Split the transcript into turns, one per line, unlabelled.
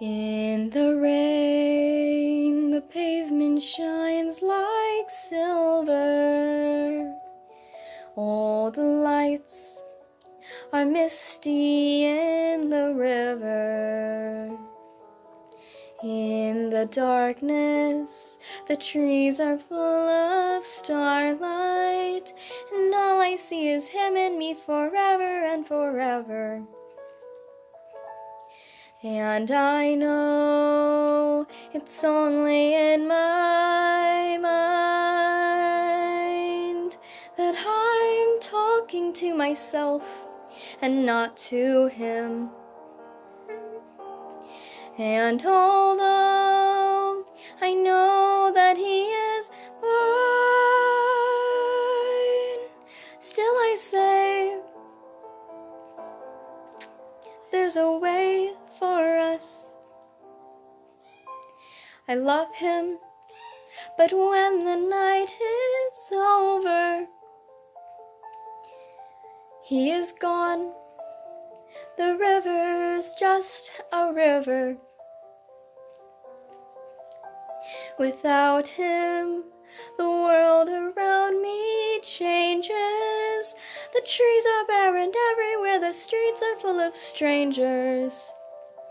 In the rain, the pavement shines like silver. All the lights are misty in the river. In the darkness, the trees are full of starlight, and all I see is him and me forever and forever. And I know it's only in my mind that I'm talking to myself and not to him. And although there's a way for us. I love him, but when the night is over, he is gone. The river's just a river. Without him, the world around me changes. The trees are barren everywhere, the streets are full of strangers.